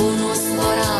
o nosso.